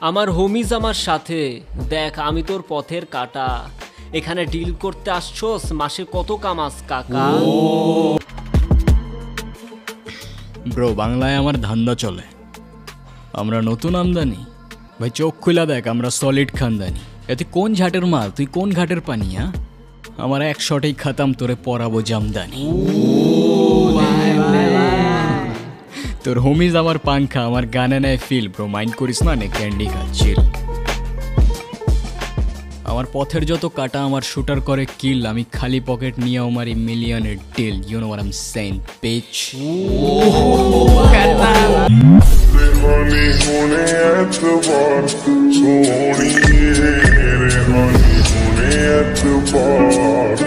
আমার হোমিজ আমার সাথে। দেখ, আমি তোর পথের কাটা। এখানে ডিল করতে আসছোস, মাসে কত কামাস, কাকা? ব্রো বাংলায় আমার ধান্দা চলে। আমরা নতুন আমদানি। ভাই, চোখ খুলা দেখ, আমরা সলিড খানদানি। এতে কোন ঝাটের মাল? তুই কোন ঘাটের পানি হ্যাঁ? আমার এক শটেই খাতাম, তোরে পরাবো জামদানি। তোর হোমিজ আমার পাংখা আমার গানে নেয় ফিল ব্রো মাইন্ড করিস না নে ক্যান্ডি খাচ্ছিল আমার পথের যত কাটা আমার শুটার করে কিল আমি খালি পকেট নিয়ে আমার এই মিলিয়নের ডিল ইউ নো আর আম সেইং পেচ রে এতবার